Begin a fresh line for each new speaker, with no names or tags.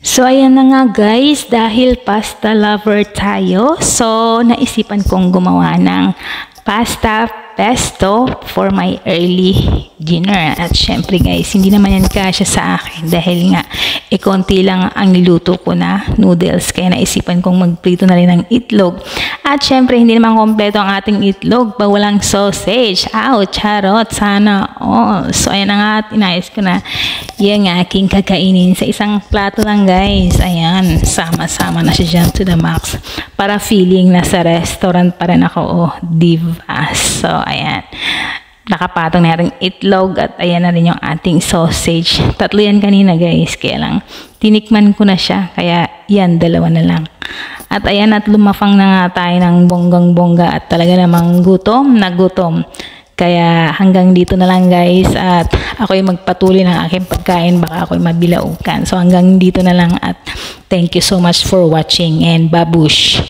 So, ayan na nga guys, dahil pasta lover tayo, so naisipan kong gumawa ng pasta pesto for my early dinner. At syempre guys, hindi naman yan kasya sa akin dahil nga e konti lang ang niluto ko na noodles. Kaya naisipan kong magprito na rin ng itlog. At syempre, hindi naman kompleto ang ating itlog pa walang sausage. Ow, charot, sana all. So ayan na nga at inayos ko na yung aking kakainin sa isang plato lang guys. Ayan, sama-sama na siya dyan to the max. Para feeling na sa restaurant pa rin ako. Oh, diva. So, ayan. Nakapatong na rin itlog at ayan na rin yung ating sausage. Tatlo yan kanina guys. Kaya lang, tinikman ko na siya. Kaya yan, dalawa na lang. At ayan at lumafang na nga tayo ng bonggang-bongga at talaga namang gutom na gutom. Kaya hanggang dito na lang guys at ako'y magpatuloy ng aking pagkain baka ako'y mabilaukan. So hanggang dito na lang at thank you so much for watching and babush!